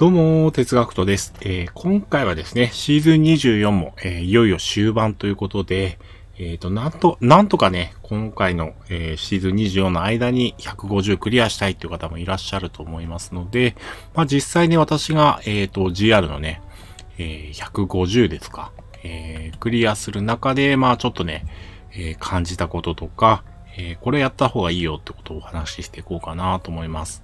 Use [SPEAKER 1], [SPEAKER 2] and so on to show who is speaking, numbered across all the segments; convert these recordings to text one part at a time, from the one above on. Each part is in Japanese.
[SPEAKER 1] どうも、哲学とです。えー、今回はですね、シーズン24も、えー、いよいよ終盤ということで、えっ、ー、と、なんと、なんとかね、今回の、えシーズン24の間に150クリアしたいという方もいらっしゃると思いますので、まあ実際に私が、えっ、と、GR のね、え150ですか、えクリアする中で、まあちょっとね、え感じたこととか、えこれやった方がいいよってことをお話ししていこうかなと思います。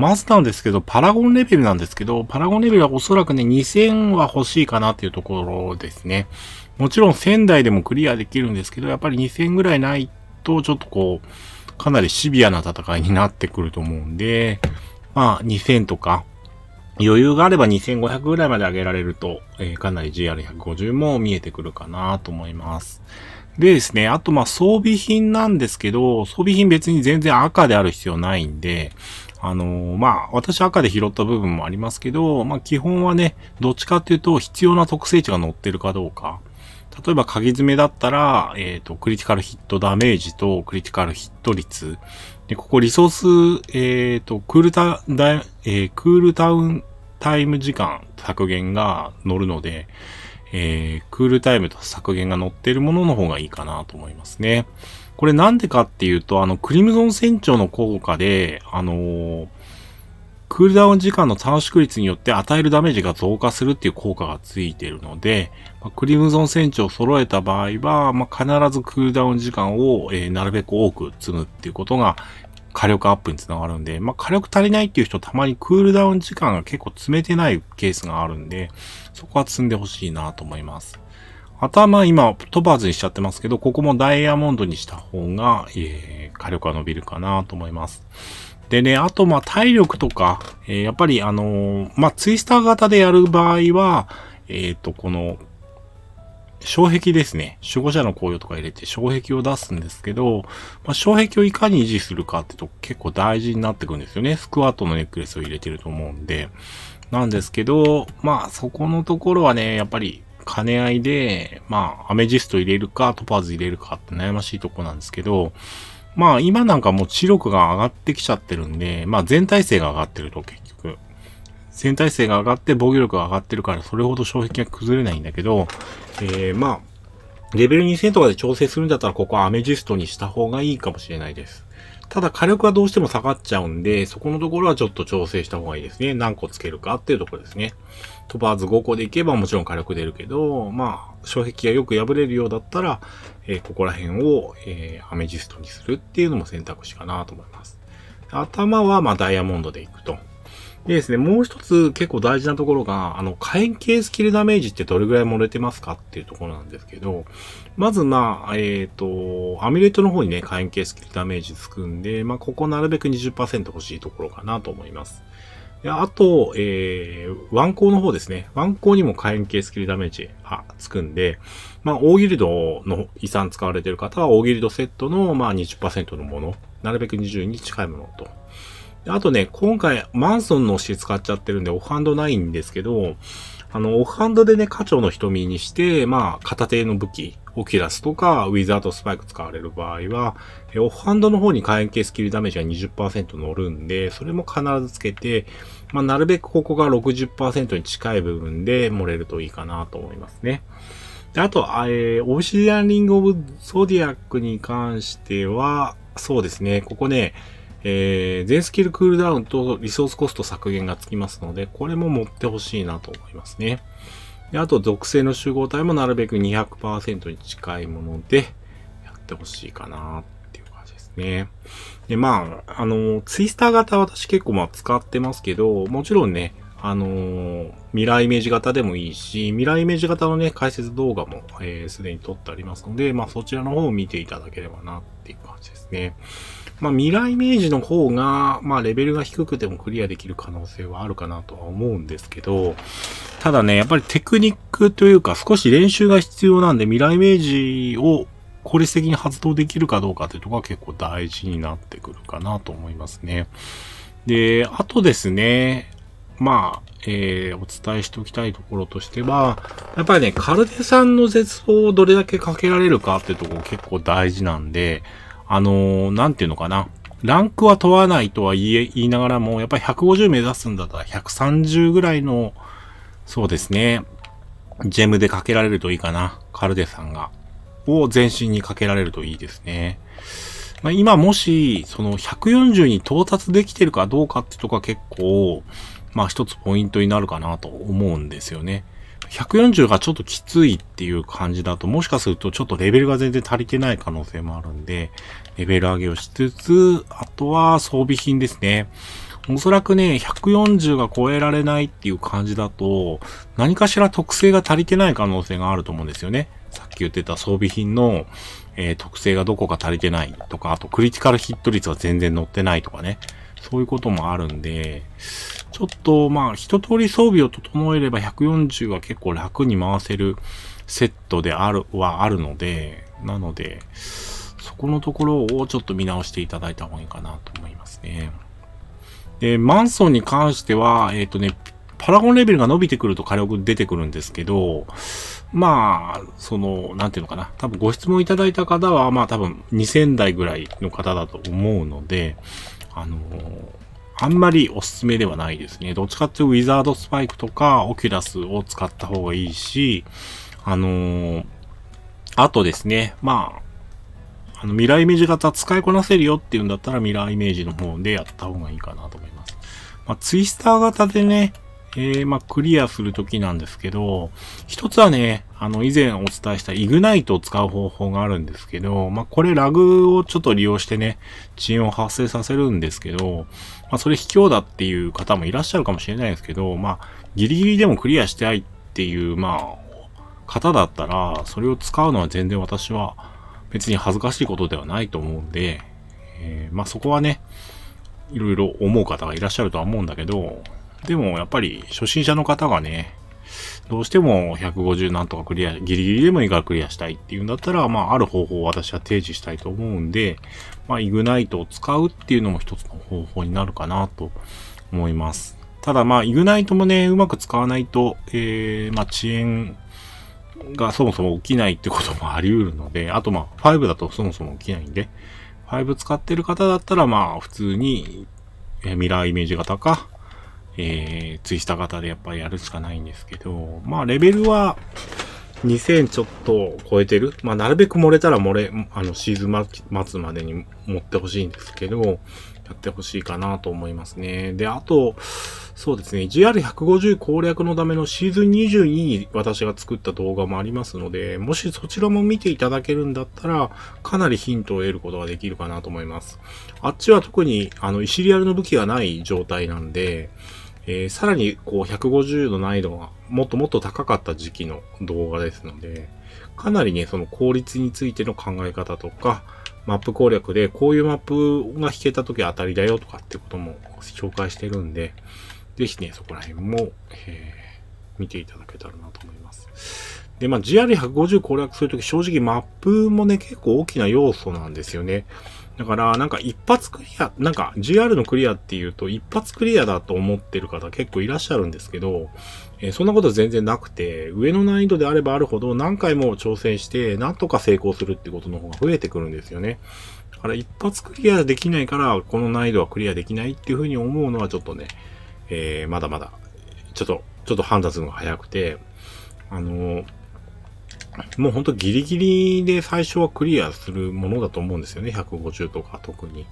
[SPEAKER 1] まずなんですけど、パラゴンレベルなんですけど、パラゴンレベルはおそらくね、2000は欲しいかなっていうところですね。もちろん1000台でもクリアできるんですけど、やっぱり2000ぐらいないと、ちょっとこう、かなりシビアな戦いになってくると思うんで、まあ、2000とか、余裕があれば2500ぐらいまで上げられると、えー、かなり GR150 も見えてくるかなと思います。でですね、あとまあ装備品なんですけど、装備品別に全然赤である必要ないんで、あのー、まあ、私赤で拾った部分もありますけど、まあ、基本はね、どっちかっていうと、必要な特性値が載ってるかどうか。例えば、鍵爪だったら、えっ、ー、と、クリティカルヒットダメージとクリティカルヒット率。で、ここリソース、えっ、ー、と、クールタ、だえー、クールタウンタイム時間削減が乗るので、えー、クールタイムと削減が乗ってるものの方がいいかなと思いますね。これなんでかっていうと、あの、クリムゾン船長の効果で、あのー、クールダウン時間の短縮率によって与えるダメージが増加するっていう効果がついているので、ま、クリムゾン船長を揃えた場合は、まあ、必ずクールダウン時間を、えー、なるべく多く積むっていうことが火力アップにつながるんで、まあ、火力足りないっていう人たまにクールダウン時間が結構詰めてないケースがあるんで、そこは積んでほしいなと思います。頭今、トパーズにしちゃってますけど、ここもダイヤモンドにした方が、えー、火力が伸びるかなと思います。でね、あと、まあ、体力とか、えー、やっぱり、あのー、まあ、ツイスター型でやる場合は、えっ、と、この、障壁ですね。守護者の紅葉とか入れて障壁を出すんですけど、まあ、障壁をいかに維持するかってと結構大事になってくるんですよね。スクワットのネックレスを入れてると思うんで。なんですけど、まあそこのところはね、やっぱり兼ね合いで、まあ、アメジスト入れるか、トパーズ入れるかって悩ましいとこなんですけど、まあ、今なんかもう知力が上がってきちゃってるんで、まあ、全体性が上がってると結局。全体性が上がって防御力が上がってるから、それほど障壁が崩れないんだけど、えー、まあ、レベル2000とかで調整するんだったら、ここはアメジストにした方がいいかもしれないです。ただ火力はどうしても下がっちゃうんで、そこのところはちょっと調整した方がいいですね。何個つけるかっていうところですね。飛ばず5個でいけばもちろん火力出るけど、まあ、障壁がよく破れるようだったら、えー、ここら辺を、えー、アメジストにするっていうのも選択肢かなと思います。頭は、まあ、ダイヤモンドでいくと。でですね、もう一つ結構大事なところが、あの、火炎系スキルダメージってどれぐらい漏れてますかっていうところなんですけど、まずまあ、えっ、ー、と、アミュレットの方にね、火炎系スキルダメージつくんで、まあ、ここなるべく20%欲しいところかなと思います。あと、えー、ワンコーの方ですね。ワンコーにも火炎系スキルダメージ、あ、つくんで、まあ、大ギルドの遺産使われている方は、大ギルドセットの、まあ、20%のもの、なるべく20に近いものと。あとね、今回、マンソンの押し使っちゃってるんで、オフハンドないんですけど、あの、オフハンドでね、課長の瞳にして、まあ、片手の武器、オキュラスとか、ウィザードスパイク使われる場合は、オフハンドの方に火炎系スキルダメージが20%乗るんで、それも必ずつけて、まあ、なるべくここが60%に近い部分で盛れるといいかなと思いますね。であと、えー、 Obsidian Ring of Zodiac に関しては、そうですね、ここね、えー、全スキルクールダウンとリソースコスト削減がつきますので、これも持ってほしいなと思いますね。であと、属性の集合体もなるべく200%に近いもので、やってほしいかなっていう感じですね。で、まあ、あの、ツイスター型私結構まあ使ってますけど、もちろんね、あのー、ミラーイメージ型でもいいし、ミラーイメージ型のね、解説動画も、えー、すでに撮ってありますので、まあそちらの方を見ていただければなっていう感じですね。まあ、未来イメージの方が、まあ、レベルが低くてもクリアできる可能性はあるかなとは思うんですけど、ただね、やっぱりテクニックというか少し練習が必要なんで、未来イメージを効率的に発動できるかどうかというところが結構大事になってくるかなと思いますね。で、あとですね、まあ、えー、お伝えしておきたいところとしては、やっぱりね、カルデさんの絶望をどれだけかけられるかっていうところ結構大事なんで、あのー、なんていうのかな。ランクは問わないとは言え、言いながらも、やっぱり150目指すんだったら130ぐらいの、そうですね、ジェムでかけられるといいかな。カルデさんが。を全身にかけられるといいですね。まあ、今もし、その140に到達できてるかどうかってとこは結構、まあ一つポイントになるかなと思うんですよね。140がちょっときついっていう感じだと、もしかするとちょっとレベルが全然足りてない可能性もあるんで、レベル上げをしつつ、あとは装備品ですね。おそらくね、140が超えられないっていう感じだと、何かしら特性が足りてない可能性があると思うんですよね。さっき言ってた装備品の、えー、特性がどこか足りてないとか、あとクリティカルヒット率は全然乗ってないとかね。そういうこともあるんで、ちょっと、まあ、一通り装備を整えれば140は結構楽に回せるセットである、はあるので、なので、そこのところをちょっと見直していただいた方がいいかなと思いますね。で、マンソンに関しては、えっ、ー、とね、パラゴンレベルが伸びてくると火力出てくるんですけど、まあ、その、なんていうのかな。多分ご質問いただいた方は、まあ多分2000台ぐらいの方だと思うので、あのー、あんまりおすすめではないですね。どっちかっていうとウィザードスパイクとかオキュラスを使った方がいいし、あのー、あとですね、まあ、あの、ミラーイメージ型使いこなせるよっていうんだったらミラーイメージの方でやった方がいいかなと思います。まあ、ツイスター型でね、えー、まあ、クリアするときなんですけど、一つはね、あの、以前お伝えしたイグナイトを使う方法があるんですけど、まあ、これラグをちょっと利用してね、遅延を発生させるんですけど、まあ、それ卑怯だっていう方もいらっしゃるかもしれないですけど、まあ、ギリギリでもクリアしたいっていう、まあ、方だったら、それを使うのは全然私は別に恥ずかしいことではないと思うんで、えー、まあ、そこはね、いろいろ思う方がいらっしゃるとは思うんだけど、でもやっぱり初心者の方がね、どうしても150なんとかクリア、ギリギリでもいいからクリアしたいっていうんだったら、まあ、ある方法を私は提示したいと思うんで、まあ、イグナイトを使うっていうのも一つの方法になるかなと思います。ただまあ、イグナイトもね、うまく使わないと、えー、まあ、遅延がそもそも起きないってこともあり得るので、あとまあ、5だとそもそも起きないんで、5使ってる方だったらまあ、普通に、えミラーイメージ型か、えー、ツイスター型でやっぱりやるしかないんですけど、まあ、レベルは2000ちょっと超えてる。まあ、なるべく漏れたら漏れ、あの、シーズン末までに持ってほしいんですけど、やってほしいかなと思いますね。で、あと、そうですね、GR150 攻略のためのシーズン22に私が作った動画もありますので、もしそちらも見ていただけるんだったら、かなりヒントを得ることができるかなと思います。あっちは特に、あの、イシリアルの武器がない状態なんで、えー、さらにこう150の難易度がもっともっと高かった時期の動画ですので、かなりね、その効率についての考え方とか、マップ攻略でこういうマップが引けた時当たりだよとかってことも紹介してるんで、ぜひね、そこら辺も、えー、見ていただけたらなと思います。で、まあ、GR150 攻略するとき正直マップもね、結構大きな要素なんですよね。だから、なんか一発クリア、なんか GR のクリアっていうと一発クリアだと思ってる方結構いらっしゃるんですけど、えー、そんなこと全然なくて、上の難易度であればあるほど何回も挑戦して、なんとか成功するってことの方が増えてくるんですよね。だから一発クリアできないから、この難易度はクリアできないっていうふうに思うのはちょっとね、えー、まだまだ、ちょっと、ちょっと判断するのが早くて、あのーもうほんとギリギリで最初はクリアするものだと思うんですよね。150とか特に。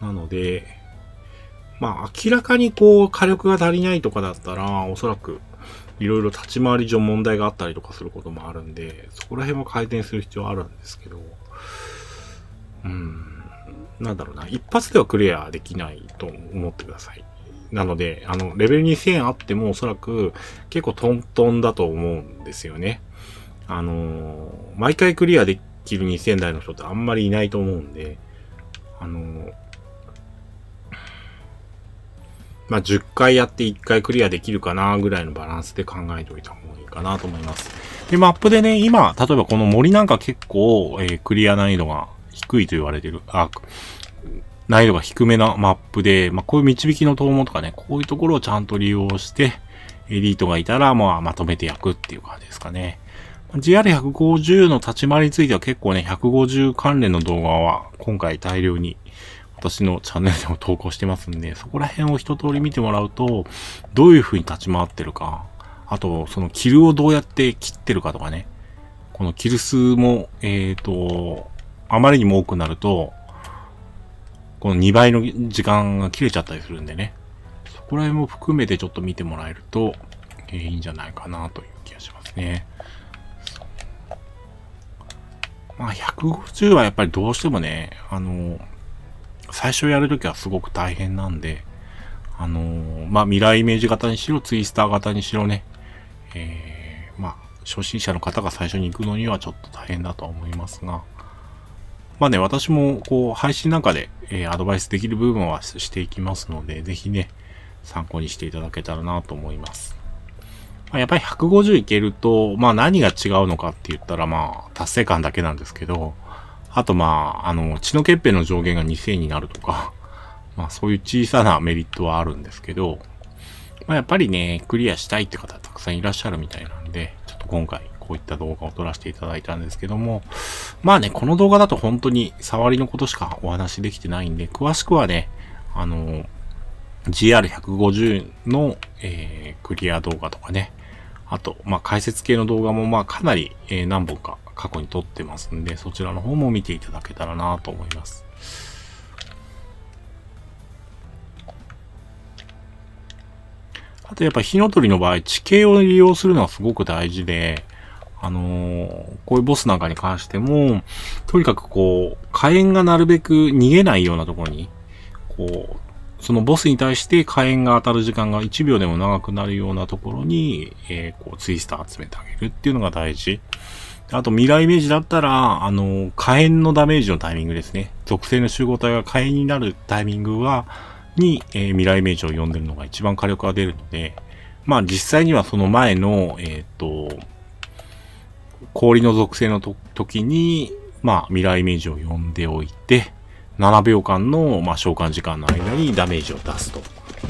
[SPEAKER 1] なので、まあ明らかにこう火力が足りないとかだったら、おそらくいろいろ立ち回り上問題があったりとかすることもあるんで、そこら辺は改善する必要あるんですけど、うん、なんだろうな。一発ではクリアできないと思ってください。なので、あの、レベル2000あってもおそらく結構トントンだと思うんですよね。あのー、毎回クリアできる2000台の人ってあんまりいないと思うんで、あのー、まあ、10回やって1回クリアできるかなぐらいのバランスで考えておいた方がいいかなと思います。で、マップでね、今、例えばこの森なんか結構、えー、クリア難易度が低いと言われてる、あ、難易度が低めなマップで、まあ、こういう導きの統合とかね、こういうところをちゃんと利用して、エリートがいたら、まあ、まとめて焼くっていう感じですかね。GR150 の立ち回りについては結構ね、150関連の動画は今回大量に私のチャンネルでも投稿してますんで、そこら辺を一通り見てもらうと、どういう風に立ち回ってるか、あと、そのキルをどうやって切ってるかとかね、このキル数も、えっ、ー、と、あまりにも多くなると、この2倍の時間が切れちゃったりするんでね、そこら辺も含めてちょっと見てもらえると、えー、いいんじゃないかなという気がしますね。まあ、150はやっぱりどうしてもね、あの、最初やるときはすごく大変なんで、あの、まあ、未来イメージ型にしろ、ツイスター型にしろね、えー、まあ、初心者の方が最初に行くのにはちょっと大変だと思いますが、まあね、私もこう、配信なんかで、えー、アドバイスできる部分はしていきますので、ぜひね、参考にしていただけたらなと思います。ま、やっぱり150いけると、まあ何が違うのかって言ったらまあ達成感だけなんですけど、あとまあ、あの、血の血片の上限が2000になるとか、まあそういう小さなメリットはあるんですけど、まあやっぱりね、クリアしたいって方たくさんいらっしゃるみたいなんで、ちょっと今回こういった動画を撮らせていただいたんですけども、まあね、この動画だと本当に触りのことしかお話できてないんで、詳しくはね、あの、GR150 の、えー、クリア動画とかね、あと、まあ、解説系の動画も、まあ、かなり、えー、何本か過去に撮ってますんで、そちらの方も見ていただけたらなと思います。あとやっぱ火の鳥の場合、地形を利用するのはすごく大事で、あのー、こういうボスなんかに関しても、とにかくこう、火炎がなるべく逃げないようなところに、こう、そのボスに対して火炎が当たる時間が1秒でも長くなるようなところに、えー、こう、ツイスター集めてあげるっていうのが大事。あと、未来イメージだったら、あの、火炎のダメージのタイミングですね。属性の集合体が火炎になるタイミングは、に、えー、未来イメージを読んでるのが一番火力が出るので、まあ実際にはその前の、えっ、ー、と、氷の属性の時に、まあ未来イメージを読んでおいて、7秒間の、まあ、召喚時間の間にダメージを出すと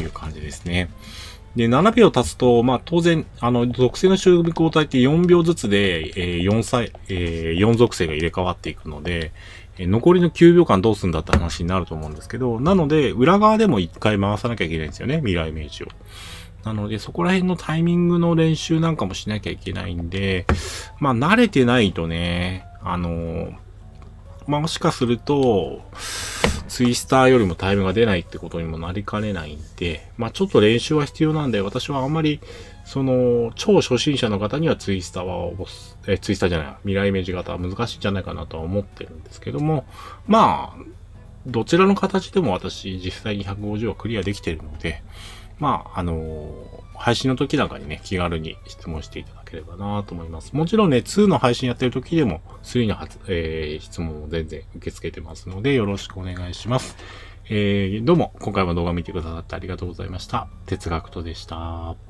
[SPEAKER 1] いう感じですね。で、7秒経つと、まあ、当然、あの、属性の集合体って4秒ずつで、えー、4歳、えー、4属性が入れ替わっていくので、えー、残りの9秒間どうすんだって話になると思うんですけど、なので、裏側でも1回回さなきゃいけないんですよね、未来イメージを。なので、そこら辺のタイミングの練習なんかもしなきゃいけないんで、まあ、慣れてないとね、あのーまあ、もしかすると、ツイスターよりもタイムが出ないってことにもなりかねないんで、まあ、ちょっと練習は必要なんで、私はあんまり、その、超初心者の方にはツイスターはえ、ツイスターじゃない、未来イメージ型は難しいんじゃないかなとは思ってるんですけども、まあ、どちらの形でも私、実際に150はクリアできてるので、まあ、あのー、配信の時なんかにね、気軽に質問していただければなと思います。もちろんね、2の配信やってる時でも、3のはえー、質問を全然受け付けてますので、よろしくお願いします。えー、どうも、今回も動画見てくださってありがとうございました。哲学とでした。